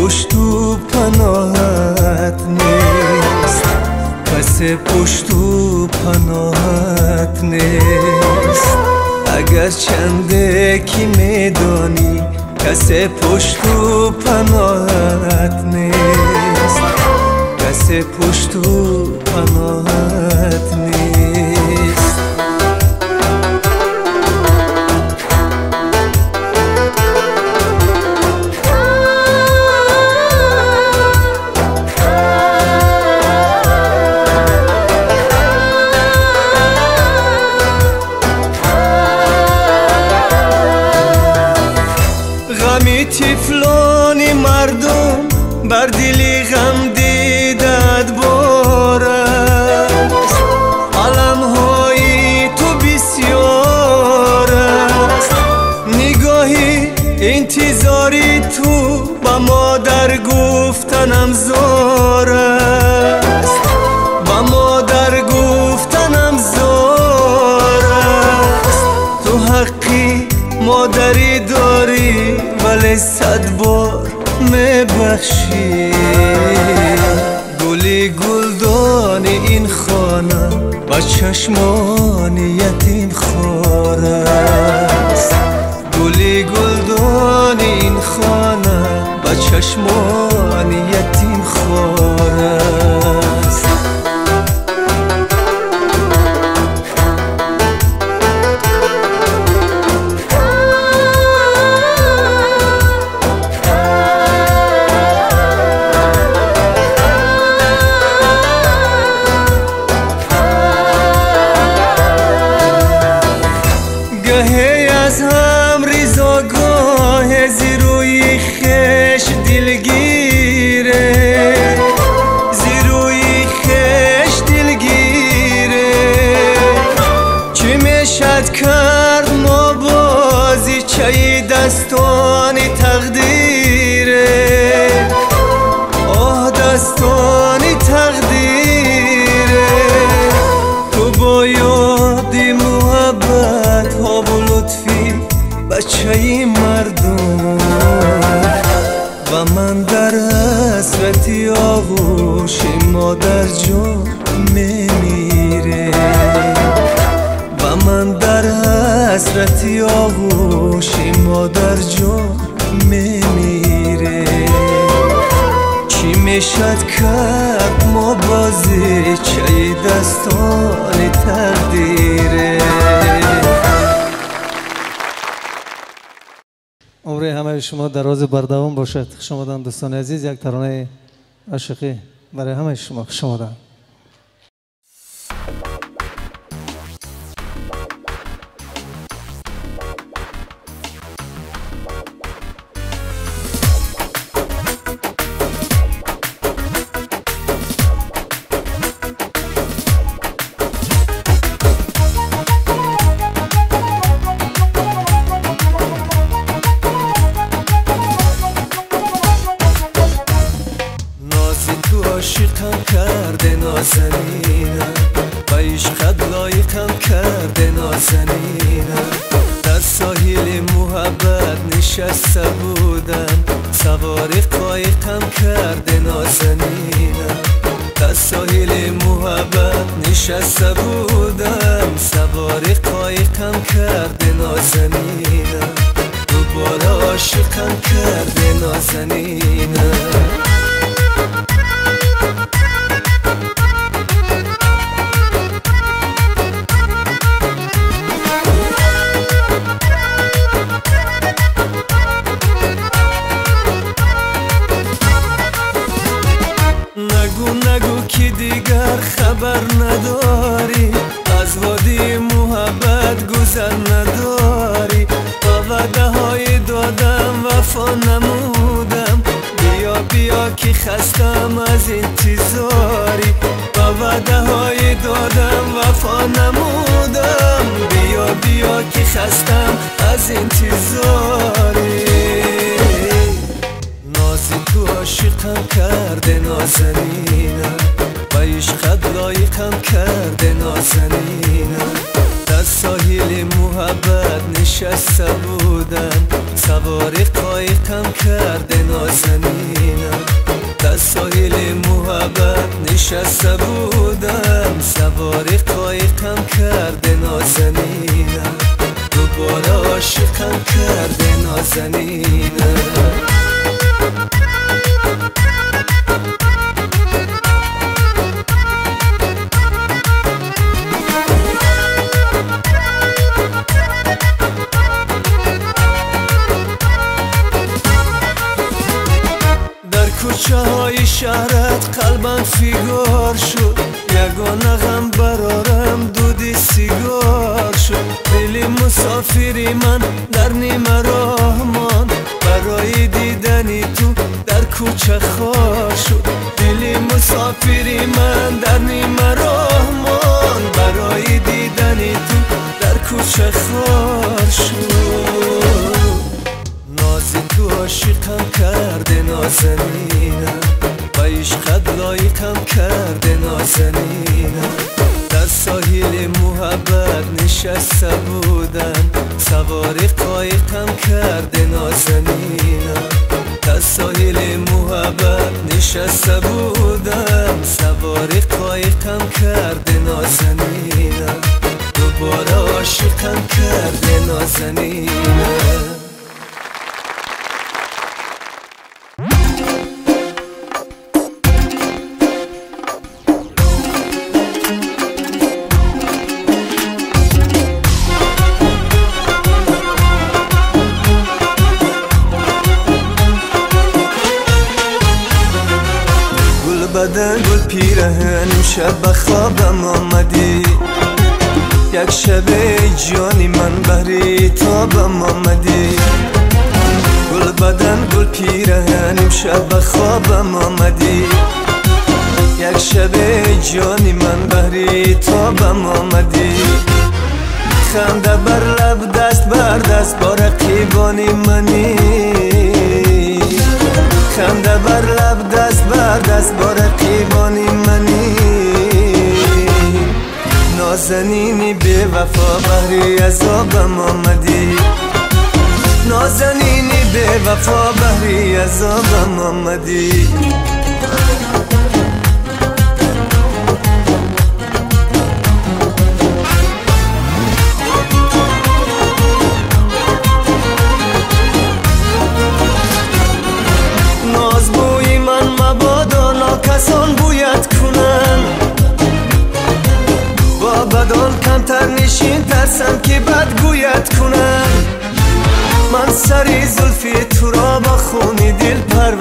پشت و پناهت نیست. کس پشت و پناهت نیست. اگر چنده کی میدانی کس پشت و پناهت نیست. کس پشت و پناهت نیست. مادر جان میمیره و من در حسرتی آغوش مادر جان میمیره چی عشقت کرد ما بازی چه دستان تقدیره. عمر همه شما دراز بردوام باشد. شما دوستان عزیز یک ترانه عاشقی. برای همه شما شما قلبم سیگار شد؟ یگانه غم برارم دودی سیگار شد. دلی مسافری من در نیمه راه برای دیدنی تو در کوچه خواه شد. دلی مسافری من در نیمه راه برای دیدنی تو در کوچه خواه شد. نازی تو عاشقم کرده نازنینم. عشق لایقم کرده نازنینم در ساحل محبت نشسته بودم سوار قایقم کرده نازنینم در ساحل محبت نشسته بودم سوار قایقم کرده نازنینم دوباره عاشقم کرده نازنینم شب خوابم آمدی. یک شب جانی من بری تابم آمدی. گل بدن گل پیرهن شب خوابم آمدی. یک شب جانی من بری تابم آمدی. خنده بر لب دست بر دست با رقیبانی منی. خنده بر لب دست بر دست با رقیبانی نازنینی به وفا بهری عذابم آمدی. نازنینی به وفا بهری عذابم آمدی.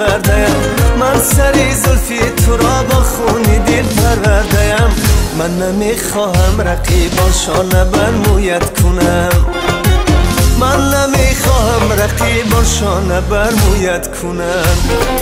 پروردهام من سری زلفی تو را با خونی دل پروردهام. من نمی‌خواهم بر مویت کنم. من نمی‌خوام رقیب نمی‌خواهم بر مویت کنم.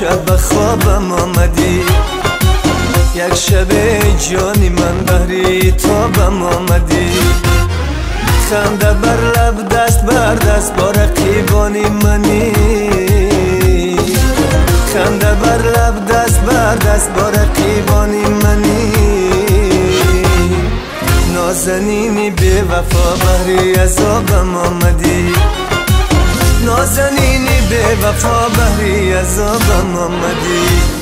شب به خوابم آمدی. یک شب جانی من بهری تابم آمدی. خنده بر لب دست بر دست با رقیبانی منی. خنده بر لب دست بر دست با رقیبانی منی. نازنینی به وفا بهری عذابم آمدی. نازنینی به وفا بری عذابم آمدی.